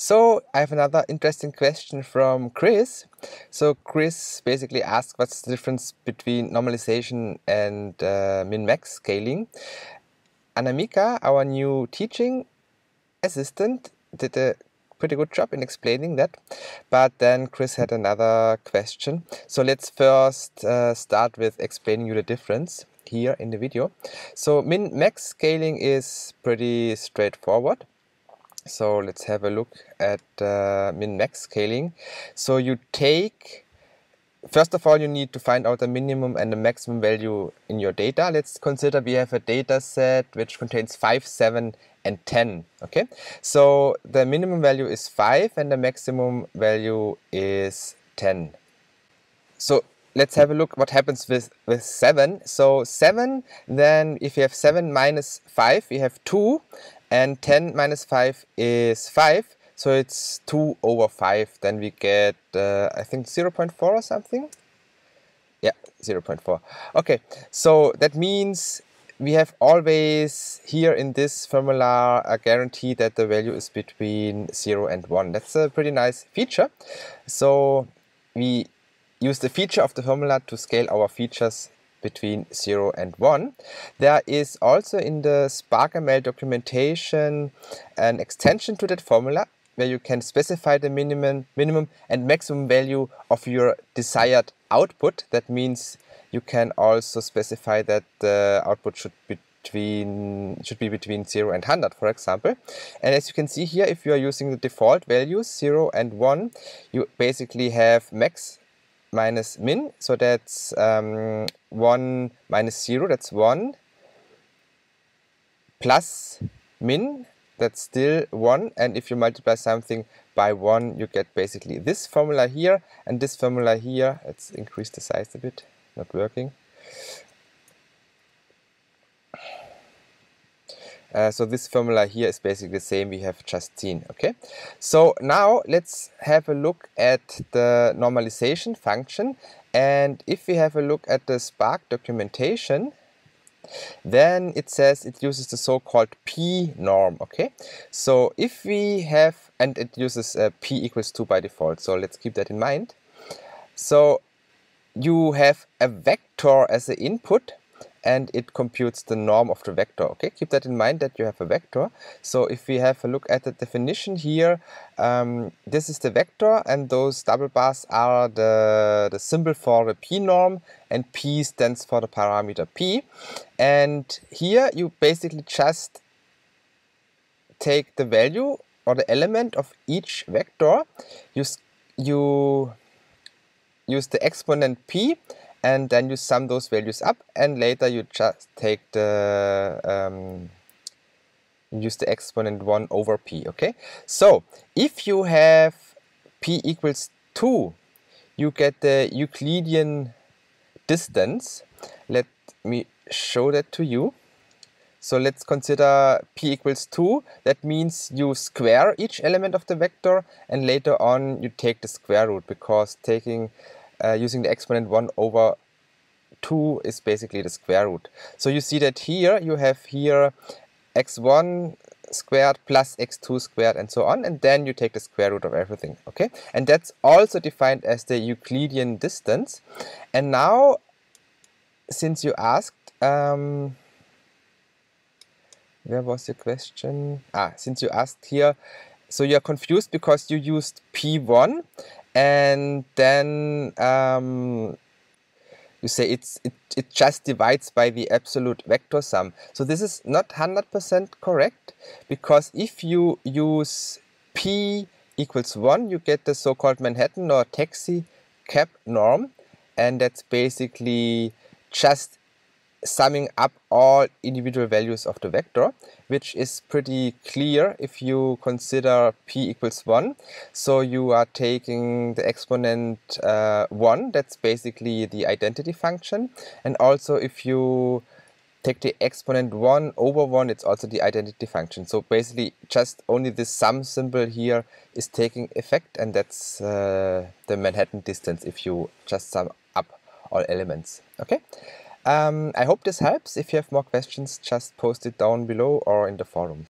So I have another interesting question from Chris. So Chris basically asked what's the difference between normalization and uh, min-max scaling. Anamika, our new teaching assistant, did a pretty good job in explaining that. But then Chris had another question. So let's first uh, start with explaining you the difference here in the video. So min-max scaling is pretty straightforward. So let's have a look at uh, min-max scaling. So you take, first of all, you need to find out the minimum and the maximum value in your data. Let's consider we have a data set which contains 5, 7, and 10. Okay, so the minimum value is 5 and the maximum value is 10. So let's have a look what happens with, with 7. So 7, then if you have 7 minus 5, we have 2 and 10 minus 5 is 5 so it's 2 over 5 then we get uh, I think 0 0.4 or something. Yeah 0 0.4 okay so that means we have always here in this formula a guarantee that the value is between 0 and 1 that's a pretty nice feature. So we use the feature of the formula to scale our features between 0 and 1. There is also in the SparkML documentation an extension to that formula where you can specify the minimum, minimum and maximum value of your desired output. That means you can also specify that the output should be between should be between 0 and 100 for example and as you can see here if you are using the default values 0 and 1 you basically have max minus min, so that's um, 1 minus 0, that's 1, plus min, that's still 1, and if you multiply something by 1, you get basically this formula here, and this formula here, let's increase the size a bit, not working. Uh, so this formula here is basically the same we have just seen, okay? So now let's have a look at the normalization function. And if we have a look at the Spark documentation, then it says it uses the so-called p norm, okay? So if we have, and it uses uh, p equals 2 by default, so let's keep that in mind. So you have a vector as an input, and it computes the norm of the vector. Okay, keep that in mind that you have a vector. So if we have a look at the definition here, um, this is the vector and those double bars are the, the symbol for the p norm and p stands for the parameter p. And here you basically just take the value or the element of each vector, you, you use the exponent p and then you sum those values up and later you just take the um, use the exponent 1 over p okay? So if you have p equals 2 you get the Euclidean distance. Let me show that to you. So let's consider p equals 2 that means you square each element of the vector and later on you take the square root because taking uh, using the exponent 1 over 2 is basically the square root. So you see that here you have here x1 squared plus x2 squared and so on and then you take the square root of everything okay? And that's also defined as the Euclidean distance. And now since you asked um, where was your question? Ah since you asked here so you're confused because you used p1 and then um, you say it's it, it just divides by the absolute vector sum. So this is not 100% correct because if you use p equals 1 you get the so-called Manhattan or taxi cab norm and that's basically just summing up all individual values of the vector, which is pretty clear if you consider p equals 1. So you are taking the exponent uh, 1, that's basically the identity function. And also if you take the exponent 1 over 1, it's also the identity function. So basically just only this sum symbol here is taking effect and that's uh, the Manhattan distance if you just sum up all elements. Okay. Um, I hope this helps. If you have more questions, just post it down below or in the forum.